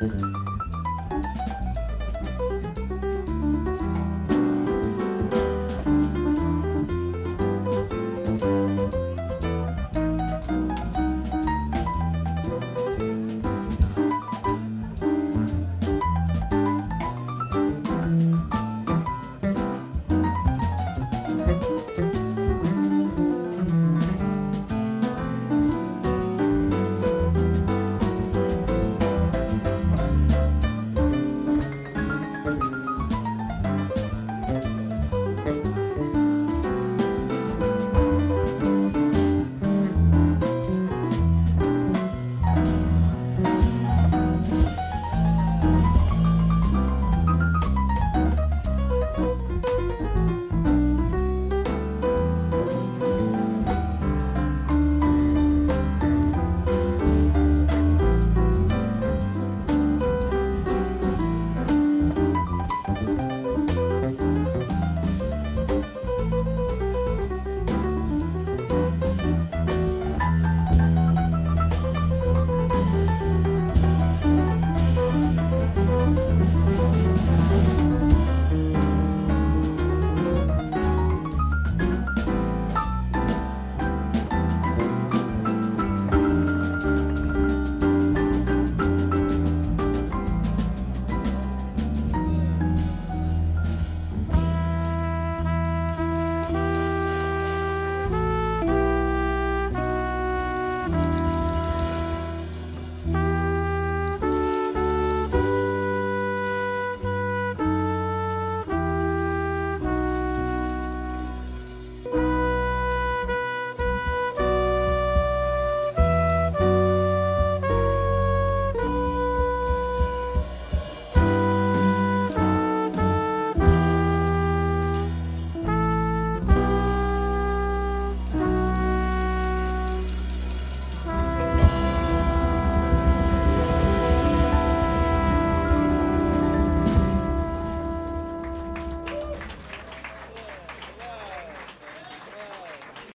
嗯。